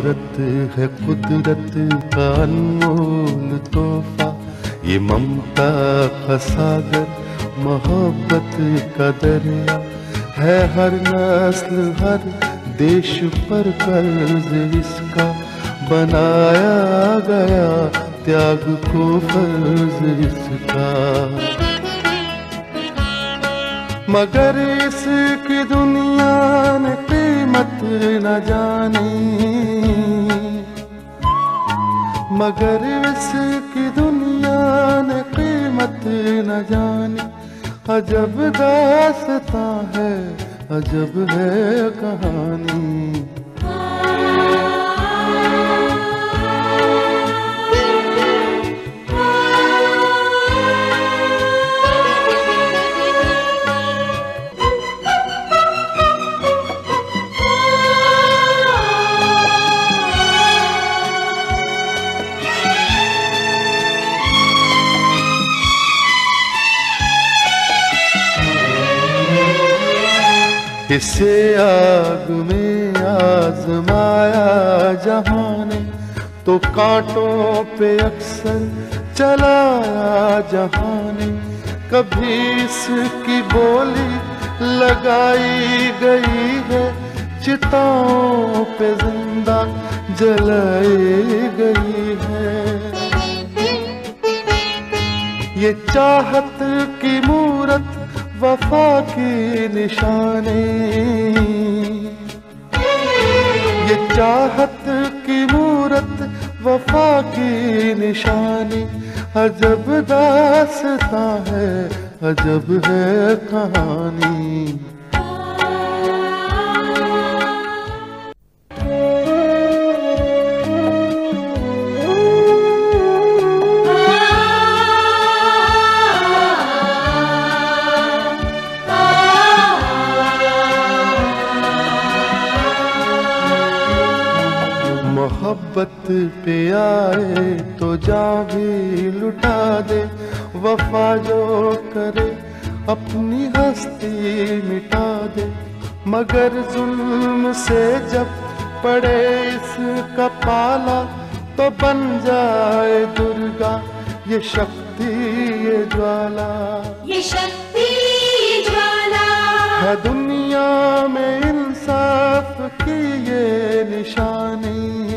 औरत है कुदरत का अनमोल तोहफा। ये ममता का सागर, मोहब्बत का दरिया। है हर नस्ल, हर देश पर कर्ज इसका। बनाया गया त्याग को फ़र्ज़ इसका। मगर इसकी दुनिया ने कीमत न जानी। मगर इसकी दुनिया ने कीमत न जानी। अजब दासता है अजब है कहानी। इसे आग में आजमाया जहाने तो कांटों पे अक्सर चलाया जहाने। कभी इसकी बोली लगाई गई है, चिताओं पे ज़िंदा जलाई गई है। ये चाहत की मूरत वफा की निशानी। ये चाहत की मूरत वफा की निशानी। अजब दासता है, अजब है कहानी। मोहब्बत पे आए तो जा भी लुटा दे वफा जो करे अपनी हस्ती मिटा दे। मगर जुल्म से जब पड़े इसका पाला तो बन जाए दुर्गा ये शक्ति ये ज्वाला। ये शक्ति ज्वाला। है दुनिया में इंसाफ की ये निशानी।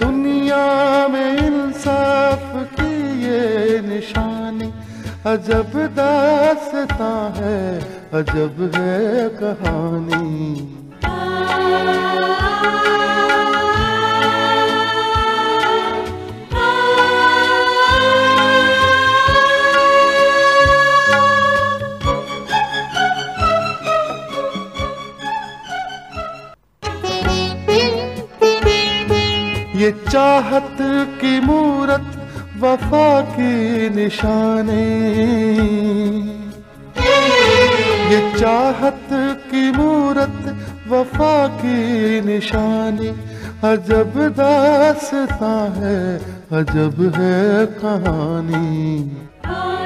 दुनिया में इंसाफ की ये निशानी अजब दासता है अजब है कहानी चाहत की मूरत, वफा की निशानी। ये चाहत की मूरत, वफा की निशानी। अजब दासता है, अजब है कहानी। आ